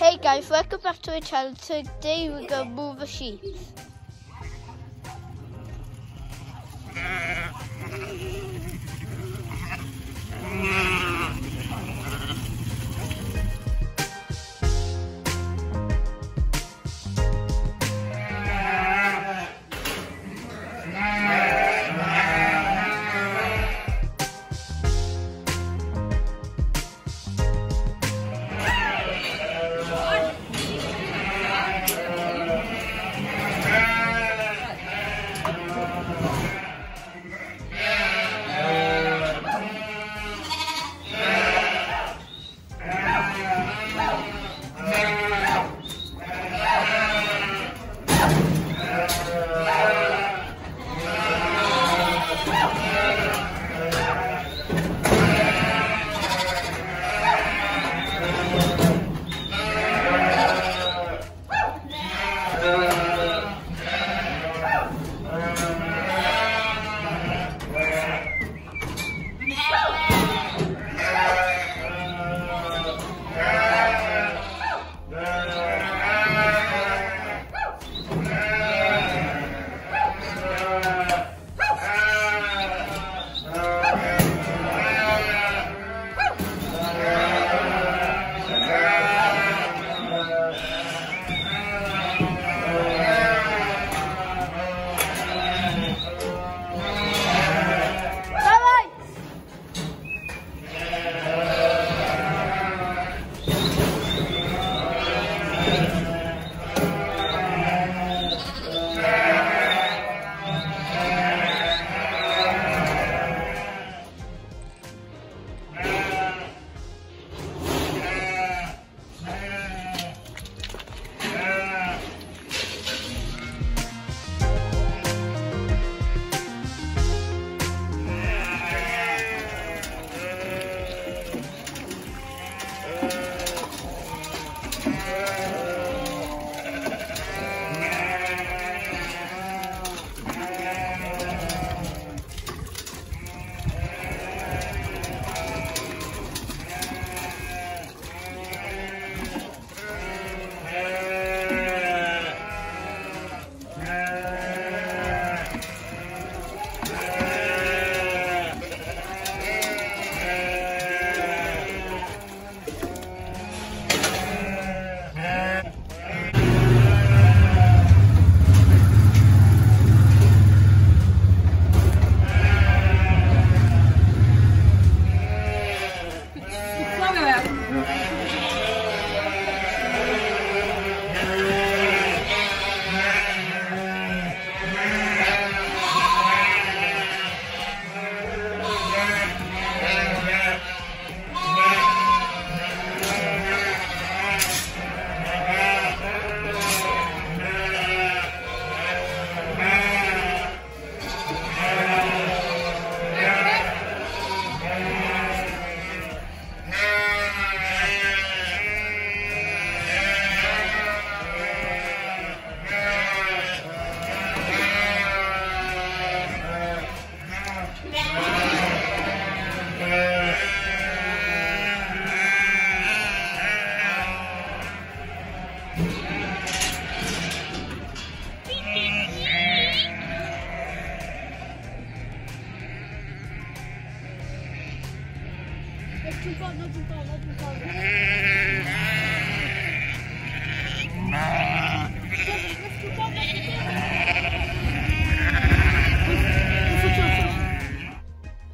Hey guys, welcome back to our channel. Today we're to move the sheets.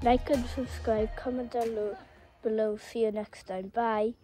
Like and subscribe, comment down below. See you next time. Bye.